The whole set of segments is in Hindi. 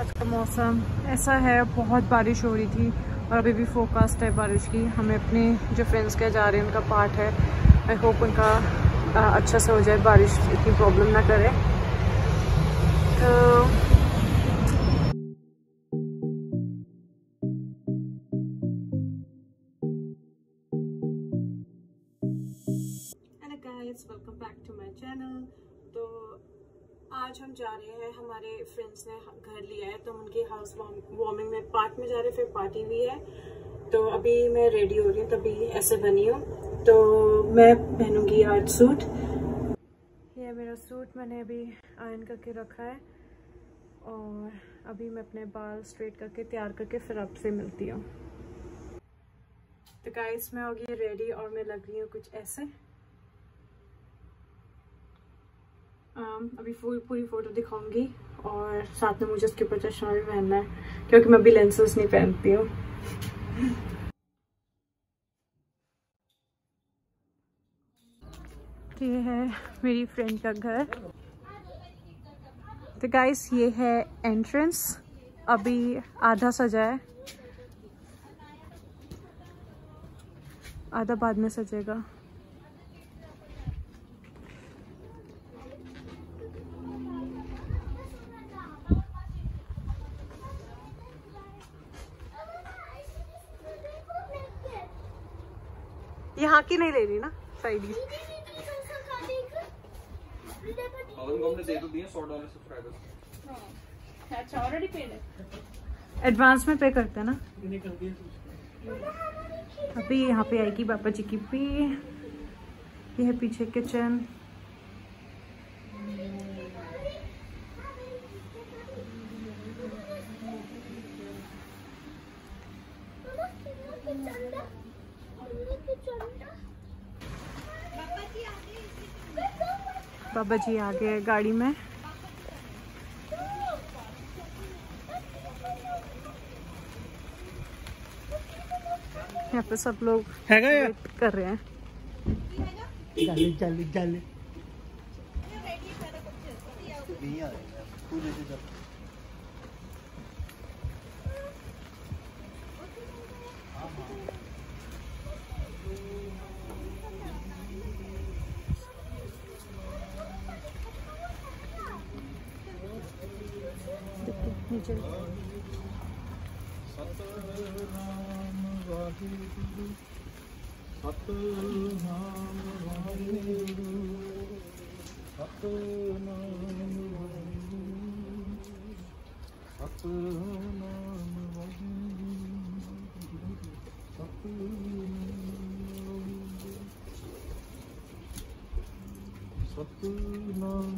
आज का मौसम ऐसा है, बहुत बारिश हो रही थी और अभी भी फोकास्ट है बारिश की। हमें अपने जो फ्रेंड्स के जा रहे हैं, उनका पार्ट है। आई होप उनका अच्छा से हो जाए, बारिश इतनी प्रॉब्लम ना करे। तो वेलकम बैक टू चैनल तो आज हम जा रहे हैं, हमारे फ्रेंड्स ने घर लिया है तो हम उनकी हाउस वार्मिंग में पार्ट में जा रहे हैं, फिर पार्टी भी है। तो अभी मैं रेडी हो रही हूँ, तभी ऐसे बनी हूँ। तो मैं पहनूँगी आज सूट ये मेरा सूट मैंने अभी आयन करके रखा है। और अभी मैं अपने बाल स्ट्रेट करके, तैयार करके फिर आपसे मिलती हूँ। तो गाइस मैं होगी रेडी और मैं लग रही हूँ कुछ ऐसे। अभी पूरी पूरी फ़ोटो दिखाऊँगी और साथ में मुझे उसके ऊपर चश्मा भी पहनना है, क्योंकि मैं अभी लेंसेज नहीं पहनती हूँ। ये है मेरी फ्रेंड का घर। तो गाइस ये है एंट्रेंस अभी आधा सजा है। आधा बाद में सजेगा। यहाँ की नहीं लेनी ना साइड की। अच्छा ऑलरेडी पेड है। एडवांस में पे करते हैं ना? अभी यहाँ पे आएगी पापा जी की भी। ये है पीछे किचन बाबा जी आ गए गाड़ी में। यहाँ पे सब लोग हैगा कर रहे हैं। जाले जाले जाले। नहीं आ रहा Satnam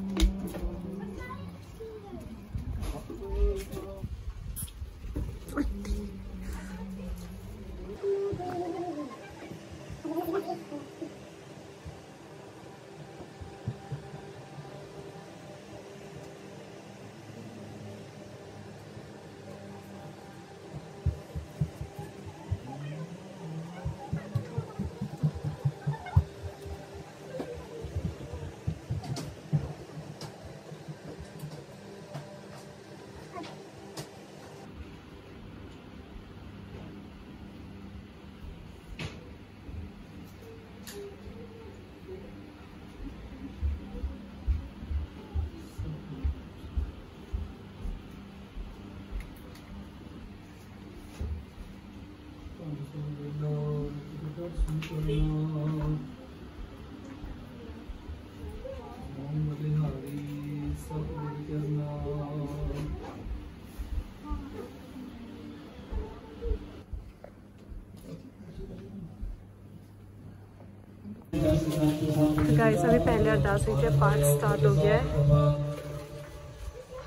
गाइस अभी पहले अरदास हुई थी पाठ स्टार्ट हो गया है?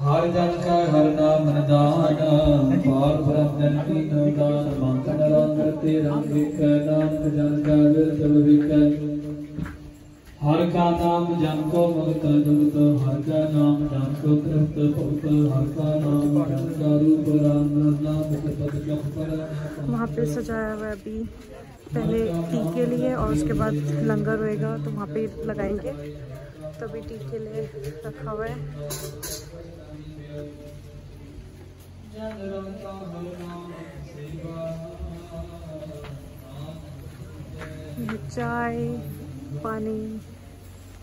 हर जन का हर नाम निदान पार ब्रह्म जन की नदान माखन रंग ते रंग विक। नानक जन का विर सब विक। हर का नाम जन को मुक्त जुगत। हर का नाम जन को तृप्त भुक्त हर का नाम जन का रूप राम। नाम मुक्त पद लख पर वहाँ पे सजाया हुआ अभी। पहले टीके लिए और उसके बाद लंगर होएगा तो वहाँ पे लगाएँगे। तभी टीके लिए रखा हुआ है। चाय पानी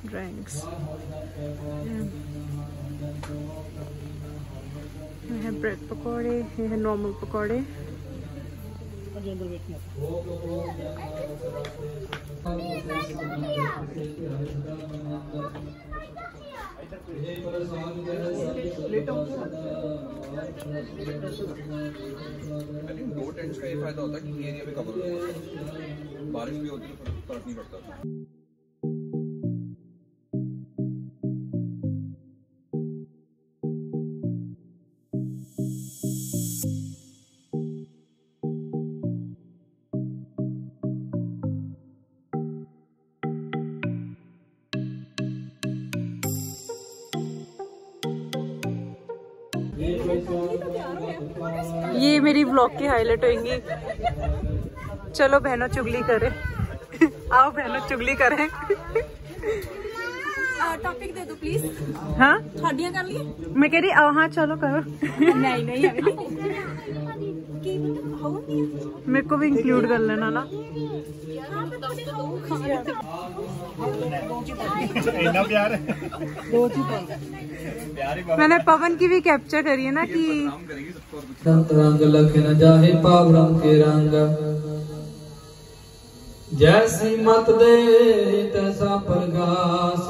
drinks. And have bread pakora, We have normal pakora I think दो टेंट्स का ये फ़ायदा होता है कि एरिया भी कवर है बारिश भी होती है तो फ़र्क नहीं पड़ता। मेरी ब्लॉग की हाईलाइट होगी चलो बहनों चुगली करें। आओ बहनों चुगली करें। टॉपिक दे दो प्लीज़ हाँ? हड्डियाँ कर ली मैं कह रही हाँ चलो करो। नहीं नहीं अभी। मेरे को भी इंक्लूड कर लेना ना। मैंने पवन की भी कैप्चर करी है ना कि रंग रंग लख न जाहे पाव रंग के रंग जैसी मत दे तैसा प्रगास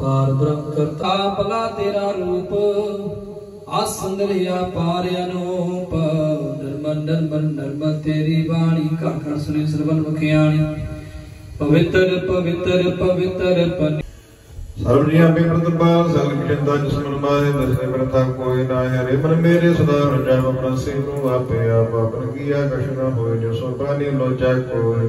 पार ब्रह्म करता भला तेरा रूप। आ सुंदरिया पार अनूप। ਨਰਮ ਨਰਮ ਨਰਮ ਤੇਰੀ ਬਾਣੀ ਘਰ ਘਰ ਸੁਣੇ ਸਰਬਨ ਵਖਿਆਣੀ ਪਵਿੱਤਰ ਪਵਿੱਤਰ ਪਵਿੱਤਰ ਪਨ ਸਰਬ ਜੀਆਂ ਬਿਮਰਤ ਬਾਲ ਸਗਲ ਕਿੰਦਾ ਜਿਸਮਨ ਮਾਹੇ ਦਰਸ਼ੇ ਮਰਤਾ ਕੋਈ ਨਾ ਹੈ ਰੇ ਮਨ ਮੇਰੇ ਸਦਾ ਰਜਾ ਆਪਣਾ ਸੇ ਨੂੰ ਆਪੇ ਆਪ ਆਪਨ ਕੀਆ ਕਸ਼ਨਾ ਹੋਏ ਜੋ ਸੋ ਬਾਣੀ ਲੋਚਾ ਕੋਈ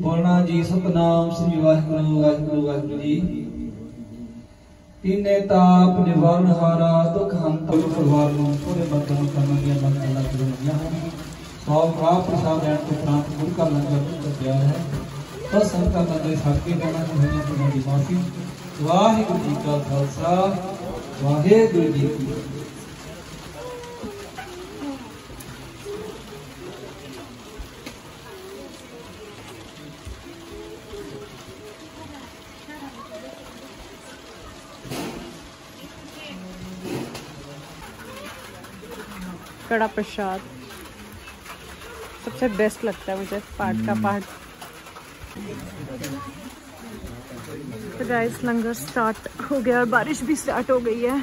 ਬੋਲਣਾ ਜੀ, ਸਤਨਾਮ ਸ੍ਰੀ ਵਾਹਿਗੁਰੂ ਵਾਹਿਗੁਰੂ ਵਾਹਿਗੁਰੂ ਜੀ। ਤਿੰਨੇ ਤਾਪ ਨਿਵਾਰਨ ਹਾਰਾ, ਦੁਖ ਹੰਤ ਪਰਿਵਾਰ ਨੂੰ ਪੂਰੇ ਬੰਦਨ ਕਰਨ, ਦੀਆਂ ਬੰਦਾਂ ਦਾ ਕਰਨੀਆਂ ਹਨ। ਸੌ ਪ੍ਰਾਪ ਪ੍ਰਸਾਦ ਦੇਣ ਤੋਂ ਪ੍ਰਾਂਤ ਗੁਰ ਕਾ ਲੰਗਰ ਬਸ ਸੰਤਾਂ ਦਾ ਦੇ ਸਾਕੇ ਦੇਣਾ ਹੋਈਆਂ ਤੁਮਾਂ ਦੀ ਮਾਫੀ ਵਾਹਿਗੁਰੂ ਜੀ ਕਾ ਖਾਲਸਾ ਵਾਹਿਗੁਰੂ ਜੀ ਕੀ ਫਤਿਹ कड़ा प्रसाद सबसे बेस्ट लगता है मुझे पाट का पाट तो गाइस लंगर स्टार्ट हो गया और बारिश भी स्टार्ट हो गई है।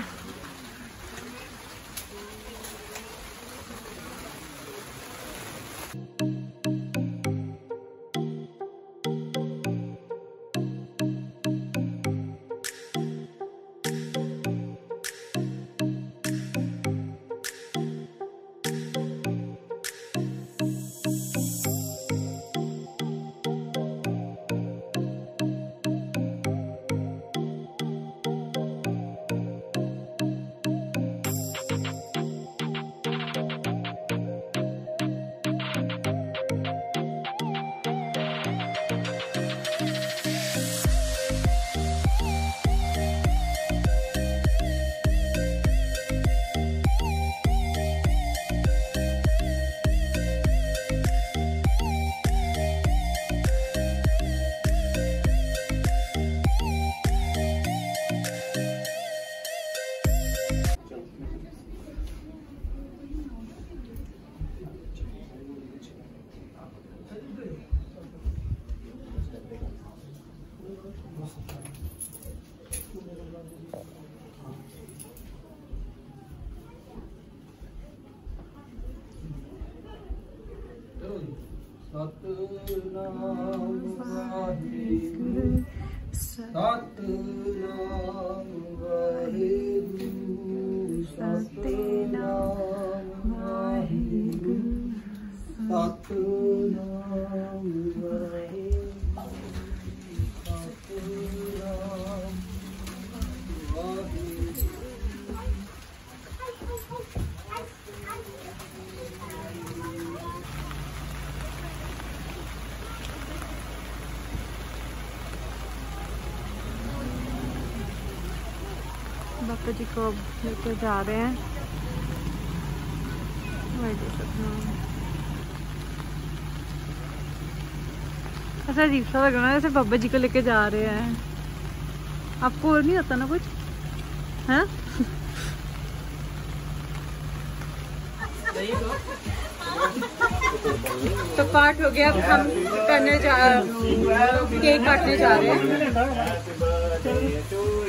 ਸਤਨਾਮ ਵਾਹਿਗੁਰੂ ਸਤਨਾਮ ਵਾਹਿਗੁਰੂ ਸਤਨਾਮ ਵਾਹਿਗੁਰੂ ਸਤਨਾਮ जी को लेके तो जा रहे हैं। ऐसा अजीब सा लग रहा है जैसे बाबा जी को लेके जा रहे हैं। आपको और नहीं होता ना कुछ? है? तो पार्ट हो गया, अब हम करने जा, केक काटने जा रहे हैं।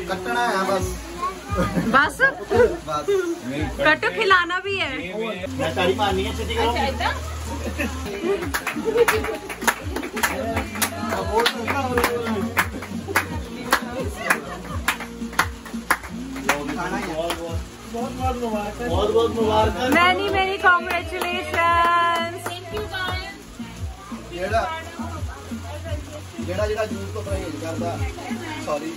कटना है, बस। बस ਬਸ कटो खिलाना भी है ਮੈਂ ਤਾੜੀ ਮਾਰਨੀ ਹੈ ਸਿੱਧੀ ਕਰੋ ਬਹੁਤ ਬਹੁਤ ਮੁਬਾਰਕਾਂ मैनी मैनी कॉन्ग्रेचुलेशन ਜਿਹੜਾ ਜਿਹੜਾ ਜਿਹੜਾ ਜੂਸ ਤੋਂ ਪਰਹੇਜ਼ ਕਰਦਾ ਸੌਰੀ